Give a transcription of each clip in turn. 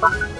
Bye.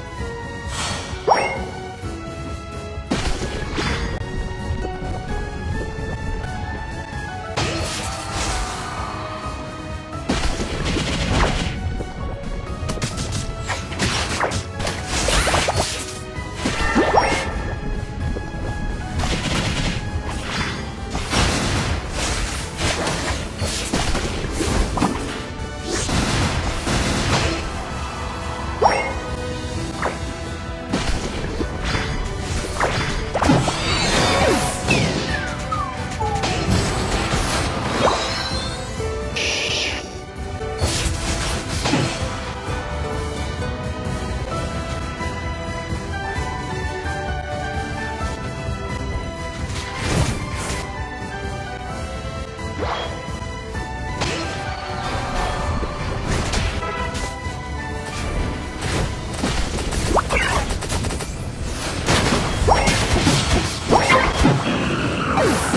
Woo!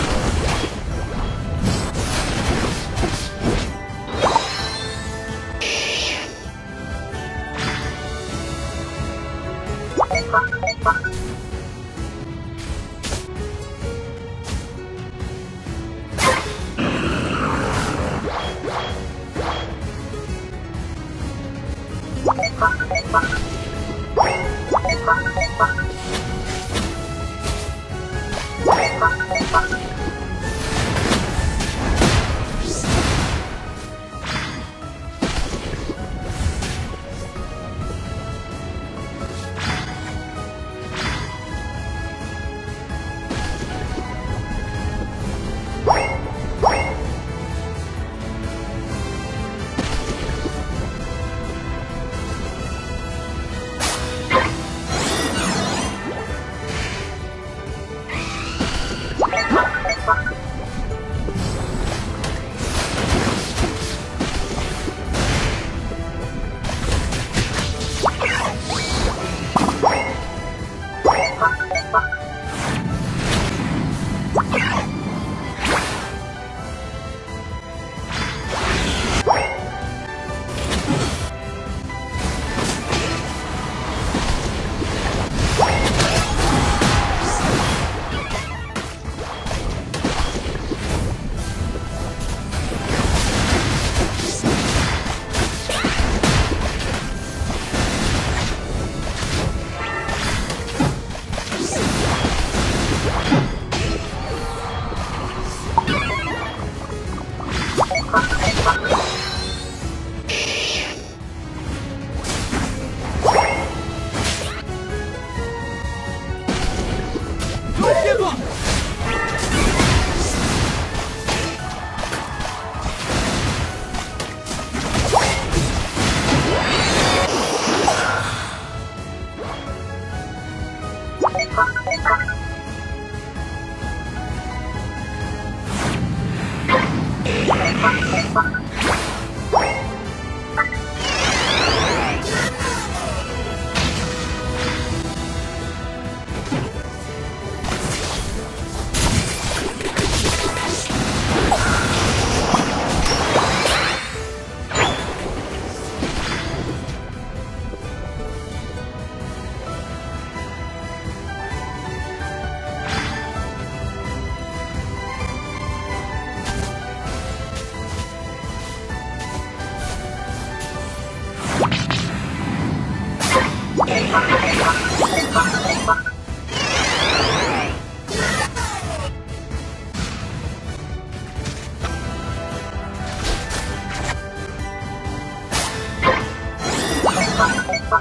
Bye. Woo!